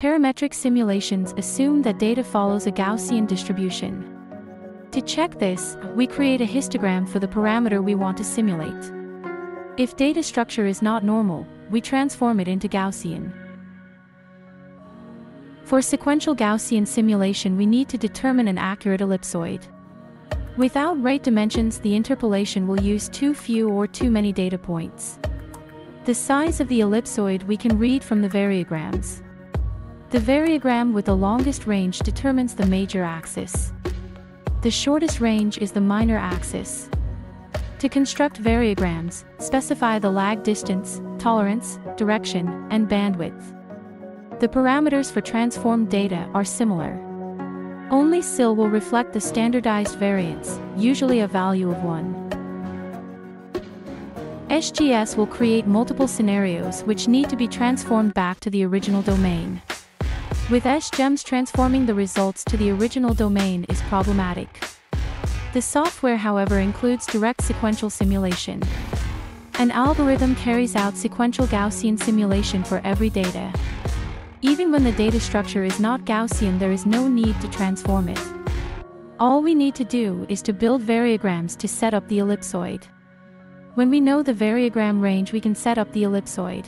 Parametric simulations assume that data follows a Gaussian distribution. To check this, we create a histogram for the parameter we want to simulate. If data structure is not normal, we transform it into Gaussian. For sequential Gaussian simulation we need to determine an accurate ellipsoid. Without right dimensions the interpolation will use too few or too many data points. The size of the ellipsoid we can read from the variograms. The variogram with the longest range determines the major axis. The shortest range is the minor axis. To construct variograms, specify the lag distance, tolerance, direction, and bandwidth. The parameters for transformed data are similar. Only sill will reflect the standardized variance, usually a value of 1. SGS will create multiple scenarios which need to be transformed back to the original domain. With SGeMS transforming the results to the original domain is problematic. The software however includes direct sequential simulation. An algorithm carries out sequential Gaussian simulation for every data. Even when the data structure is not Gaussian there is no need to transform it. All we need to do is to build variograms to set up the ellipsoid. When we know the variogram range we can set up the ellipsoid.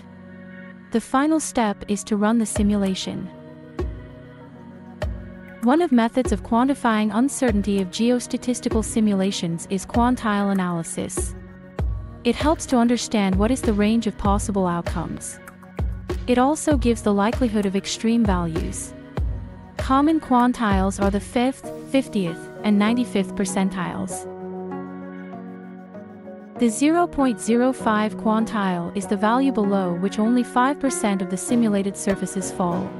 The final step is to run the simulation. One of methods of quantifying uncertainty of geostatistical simulations is quantile analysis. It helps to understand what is the range of possible outcomes. It also gives the likelihood of extreme values. Common quantiles are the 5th, 50th, and 95th percentiles. The 0.05 quantile is the value below which only 5% of the simulated surfaces fall.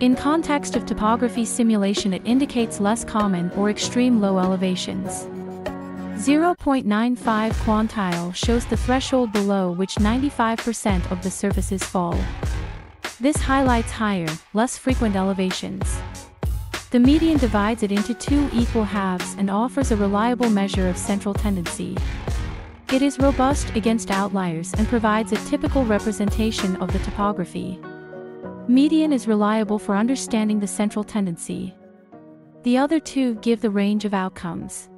In context of topography simulation it indicates less common or extreme low elevations. 0.95 quantile shows the threshold below which 95% of the surfaces fall. This highlights higher, less frequent elevations. The median divides it into two equal halves and offers a reliable measure of central tendency. It is robust against outliers and provides a typical representation of the topography. Median is reliable for understanding the central tendency. The other two give the range of outcomes.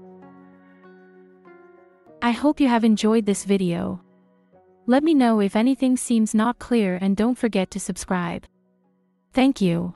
I hope you have enjoyed this video. Let me know if anything seems not clear and don't forget to subscribe. Thank you.